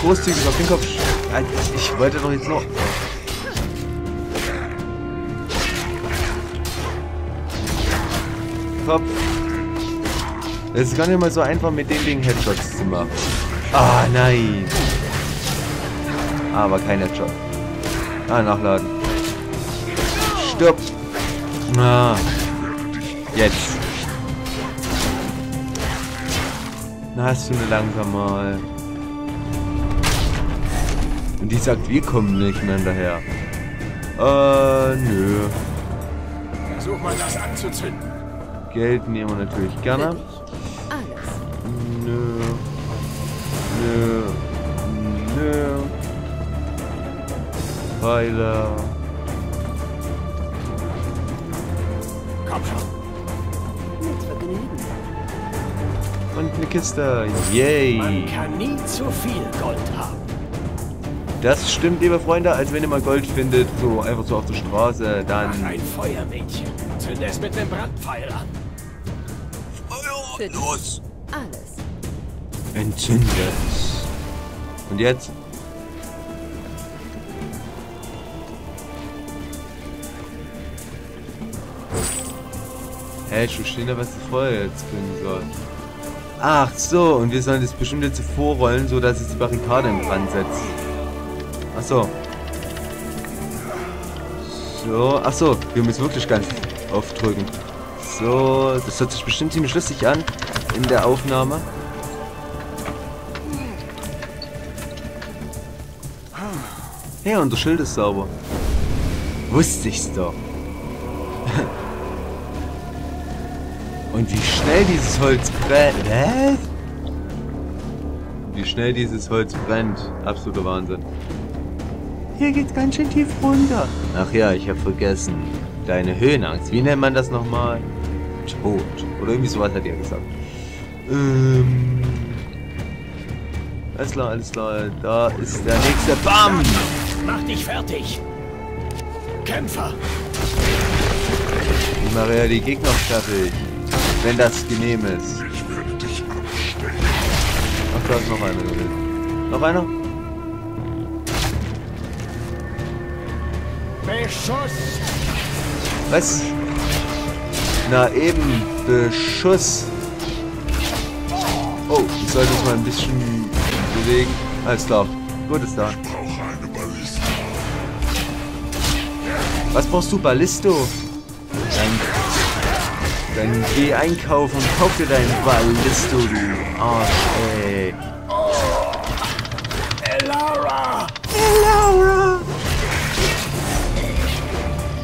großzügig auf den Kopf. Ich wollte doch jetzt noch... Kopf. Es ist gar nicht mal so einfach, mit dem Ding Headshots zu machen. Ah, nein. Aber kein Headshot. Ah, nachladen. Stopp. Ah. Jetzt. Na, hast du eine langsam mal. Und die sagt, wir kommen nicht mehr hinterher. Äh, nö. Versuch mal das anzuzünden. Geld nehmen wir natürlich gerne. Alles. Nö. Nö. Nö. Pfeile. Komm schon. Mit Vergnügen. Und eine Kiste. Yay. Man kann nie zu viel Gold haben. Das stimmt, liebe Freunde. Als wenn ihr mal Gold findet, so einfach so auf der Straße, dann... Mach ein Feuermädchen. Zünde es mit dem Brandpfeil an. Für dich. Alles. Entzündet. Und jetzt? Hä, ich verstehe nicht, was das Feuer jetzt bringen soll. Ach so, und wir sollen das bestimmt jetzt vorrollen, so dass es die Barrikade in Brand setzt. Ach so. So, ach so, wir müssen wirklich ganz aufdrücken. So, das hört sich bestimmt ziemlich lustig an in der Aufnahme. Hey, unser Schild ist sauber. Wusste ich's doch. Und wie schnell dieses Holz brennt. Was? Wie schnell dieses Holz brennt. Absoluter Wahnsinn. Hier geht's ganz schön tief runter. Ach ja, ich habe vergessen. Deine Höhenangst. Wie nennt man das nochmal? Tod. Oder irgendwie sowas hat er gesagt. Ähm. Alles klar, alles klar. Da ist der nächste. Bam! Mach dich fertig. Kämpfer. Die Maria die Gegner fertig. Wenn das genehm ist. Ach, da ist noch einer. Noch einer? Beschuss. Was? Na eben, Beschuss. Oh, ich sollte es mal ein bisschen bewegen. Alles klar. Gut ist da. Was brauchst du? Ballisto? Dann, dann geh einkaufen und kauf dir deinen Ballisto, du Arsch, ey.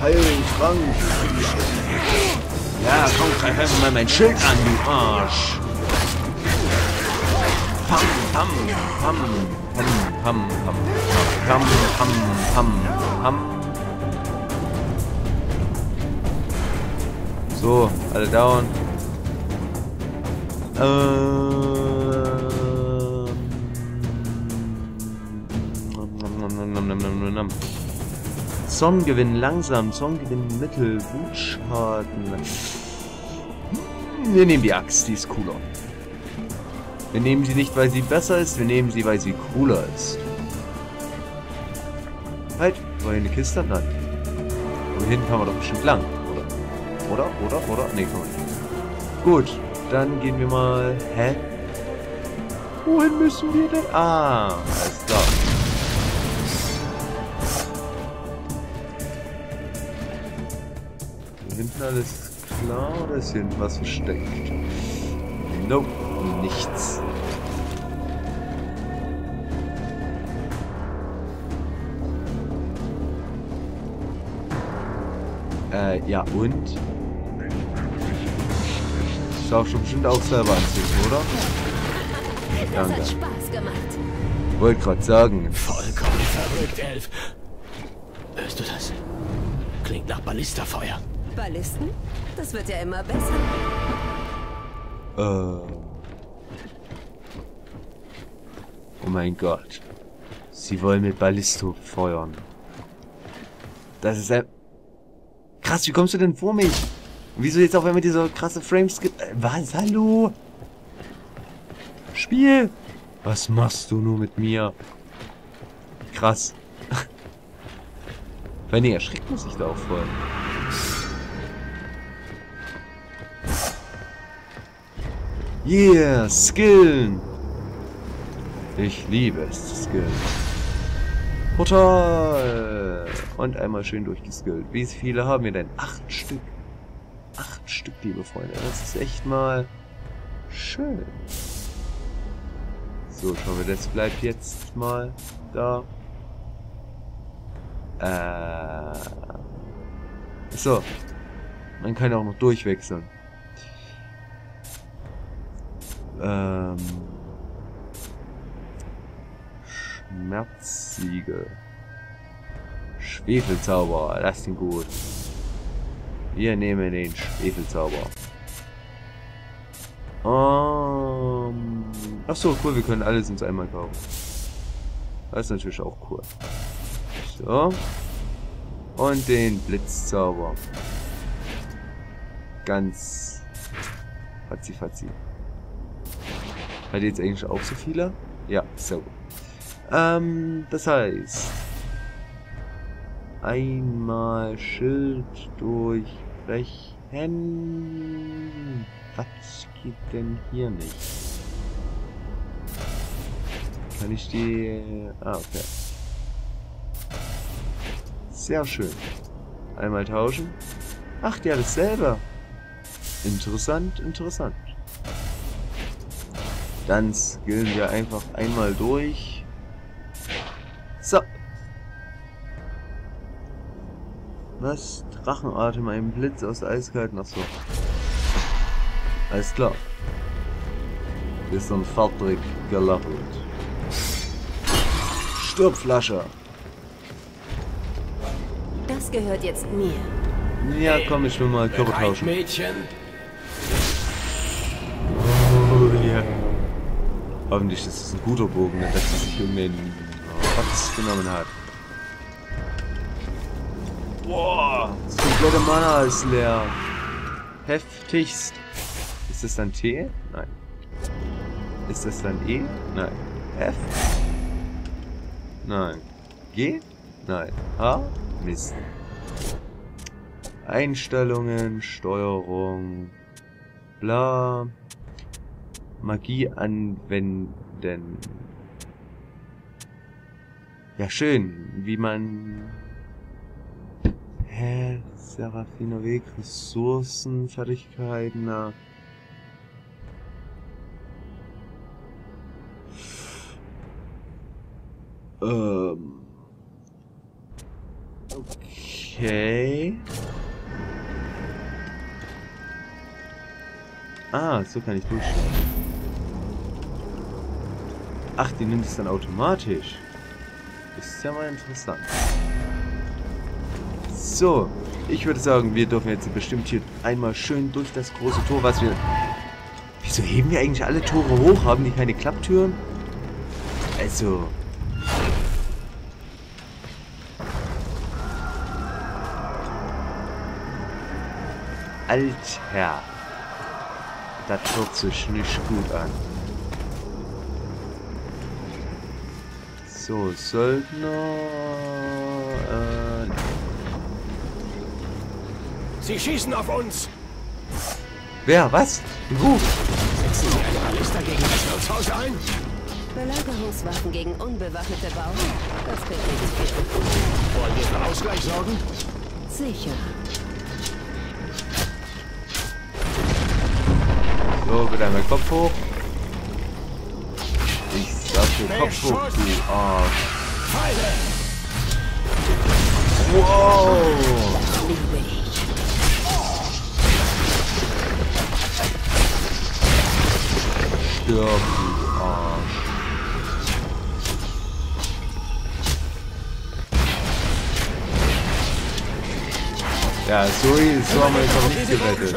Heil, Frank! Ja, komm, greif einfach mal mein Schild an, du Arsch! Pam, pam, pam, pam, pam, pam, pam, pam, pam, pam. So, alle down. Ähm. Zorngewinn langsam, Zorngewinn mittel, Wutschaden. Wir nehmen die Axt, die ist cooler. Wir nehmen sie nicht, weil sie besser ist, wir nehmen sie, weil sie cooler ist. Halt, war hier eine Kiste? Nein. Aber hinten kann man doch bestimmt lang, oder? Oder? Oder? Oder? Nee, kann man nicht. Gut, dann gehen wir mal... Hä? Wohin müssen wir denn? Ah, hinten alles klar oder ist hier hinten was versteckt? Nope, nichts. Äh, ja und? Das darf schon bestimmt auch selber anziehen, oder? Das Danke. hat Spaß gemacht. Wollte gerade sagen. Vollkommen verrückt, Elf. Hörst du das? Klingt nach Ballistafeuer. Ballisten? Das wird ja immer besser. Äh. Oh mein Gott. Sie wollen mit Ballisto feuern. Das ist ein... Krass, wie kommst du denn vor mich? Wieso jetzt auf einmal dieser krasse Frames gibt? Äh, was? Hallo? Spiel! Was machst du nur mit mir? Krass. Wenn ihr erschreckt, muss ich da auch voll. Yeah, skillen. Ich liebe es zu skillen. Portal. Und einmal schön durchgeskillt. Wie viele haben wir denn? Acht Stück. Acht Stück, liebe Freunde. Das ist echt mal schön. So, ich hoffe, das bleibt jetzt mal da. Äh. So. Man kann auch noch durchwechseln. Ähm. Schmerzsiegel. Schwefelzauber, das klingt gut. Wir nehmen den Schwefelzauber. Um, ach so, cool, wir können alles uns einmal kaufen. Das ist natürlich auch cool. So. Und den Blitzzauber. Ganz fatzi fatzi. Hat jetzt eigentlich auch so viele? Ja, so. Ähm, das heißt... Einmal Schild durchbrechen. Was geht denn hier nicht? Kann ich die... Ah, okay. Sehr schön. Einmal tauschen. Ach, ja, dasselbe. Interessant, interessant. Dann skillen wir einfach einmal durch. So. Was? Drachenatem, ein Blitz aus eiskalten. Achso. Alles klar. Wir sind fertig gelevelt. Stirbflasche. Das gehört jetzt mir. Ja, komm, ich will mal Körper tauschen. Mädchen. Hoffentlich ist es ein guter Bogen, nicht, dass sie sich irgendeinen Rotz genommen hat. Boah, das komplette Mana ist leer. Heftigst. Ist das dann T? Nein. Ist das dann E? Nein. F? Nein. G? Nein. H? Mist. Einstellungen, Steuerung, bla. Magie anwenden. Ja, schön. Wie man... Hä? Serafino Weg, Ressourcen, Fertigkeiten, na... Ähm... Okay... Ah, so kann ich durchschauen. Ach, die nimmt es dann automatisch. Ist ja mal interessant. So, ich würde sagen, wir dürfen jetzt bestimmt hier einmal schön durch das große Tor, was wir... Wieso heben wir eigentlich alle Tore hoch? Haben die keine Klapptüren? Also... Alter. Das hört sich nicht gut an. So, Söldner... Äh, Sie schießen auf uns. wer? Was? Wo? Setzen Sie eine Ballista gegen das Wirtshaus ein. Belagerungswaffen gegen unbewaffnete Bauern. Das bringt nichts viel. Wollen wir für Ausgleich sorgen? Sicher. So, wieder einmal Kopf hoch. Dir Kopf hoch, du Arsch. Wow! Stirb, du Arsch. Ja, so, so haben wir jetzt noch nicht gerettet.